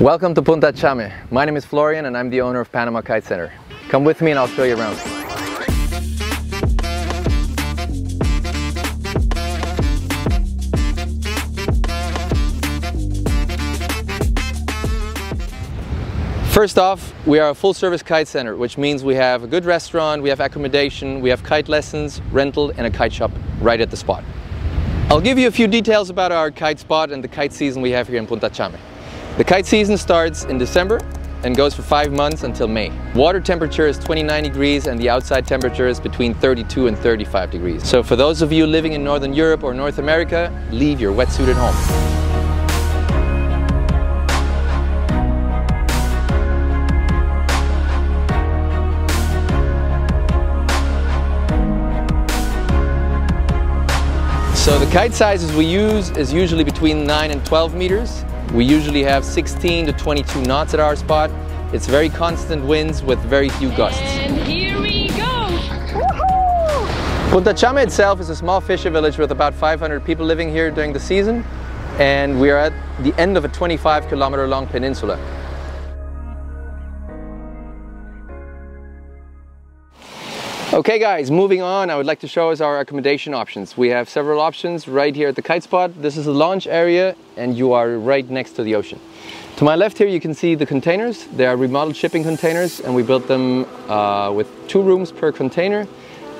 Welcome to Punta Chame. My name is Florian and I'm the owner of Panama Kite Center. Come with me and I'll show you around. First off, we are a full service kite center, which means we have a good restaurant, we have accommodation, we have kite lessons, rental and a kite shop right at the spot. I'll give you a few details about our kite spot and the kite season we have here in Punta Chame. The kite season starts in December and goes for five months until May. Water temperature is 29 degrees and the outside temperature is between 32 and 35 degrees. So for those of you living in Northern Europe or North America, leave your wetsuit at home. So the kite sizes we use is usually between 9 and 12 meters. We usually have 16 to 22 knots at our spot. It's very constant winds with very few gusts. And here we go! Punta Chame itself is a small fisher village with about 500 people living here during the season. And we are at the end of a 25 kilometer long peninsula. Okay guys, moving on, I would like to show us our accommodation options. We have several options right here at the kite spot. This is the launch area and you are right next to the ocean. To my left here you can see the containers. They are remodeled shipping containers and we built them uh, with two rooms per container.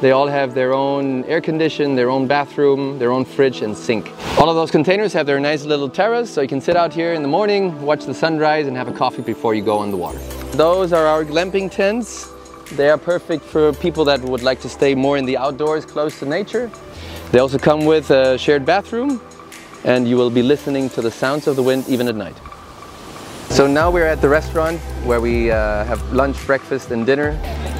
They all have their own air condition, their own bathroom, their own fridge and sink. All of those containers have their nice little terrace so you can sit out here in the morning, watch the sunrise and have a coffee before you go on the water. Those are our glamping tents. They are perfect for people that would like to stay more in the outdoors, close to nature. They also come with a shared bathroom and you will be listening to the sounds of the wind even at night. So now we're at the restaurant where we uh, have lunch, breakfast and dinner.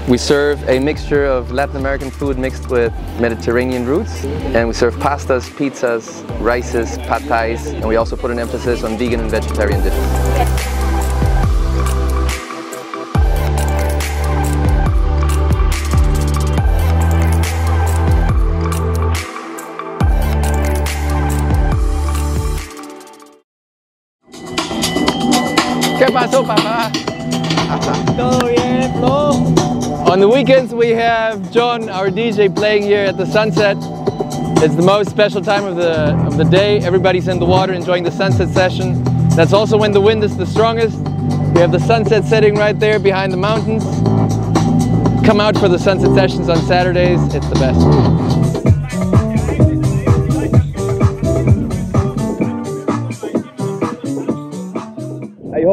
We serve a mixture of Latin American food mixed with Mediterranean roots and we serve pastas, pizzas, rices, pad thais and we also put an emphasis on vegan and vegetarian dishes. ¿Qué pasó, papá? Todo bien, bro. On the weekends, we have John, our DJ, playing here at the sunset. It's the most special time of the, of the day. Everybody's in the water enjoying the sunset session. That's also when the wind is the strongest. We have the sunset setting right there behind the mountains. Come out for the sunset sessions on Saturdays. It's the best.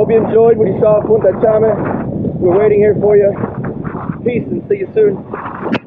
Hope you enjoyed what you saw at Punta Chame. We're waiting here for you. Peace and see you soon.